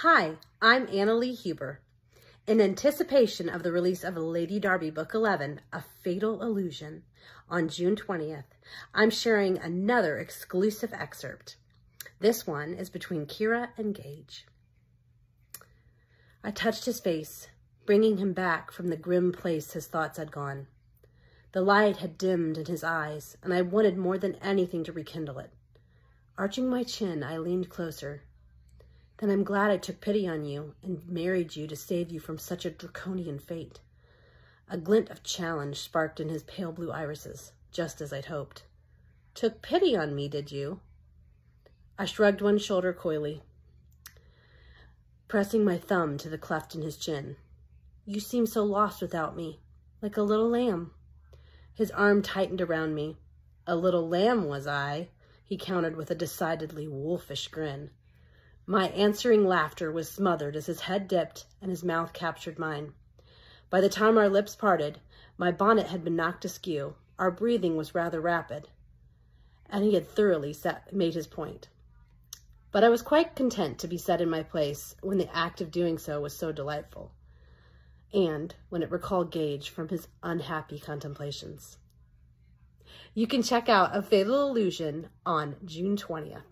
Hi, I'm Anna Lee Huber. In anticipation of the release of Lady Darby Book 11, A Fatal Illusion, on June 20th, I'm sharing another exclusive excerpt. This one is between Kiera and Gage. I touched his face, bringing him back from the grim place his thoughts had gone. The light had dimmed in his eyes, and I wanted more than anything to rekindle it. Arching my chin, I leaned closer, then I'm glad I took pity on you and married you to save you from such a draconian fate. A glint of challenge sparked in his pale blue irises, just as I'd hoped. Took pity on me, did you? I shrugged one shoulder coyly, pressing my thumb to the cleft in his chin. You seem so lost without me, like a little lamb. His arm tightened around me. A little lamb was I, he countered with a decidedly wolfish grin. My answering laughter was smothered as his head dipped and his mouth captured mine. By the time our lips parted, my bonnet had been knocked askew, our breathing was rather rapid, and he had thoroughly set, made his point. But I was quite content to be set in my place when the act of doing so was so delightful, and when it recalled Gage from his unhappy contemplations. You can check out A Fatal Illusion on June 20th.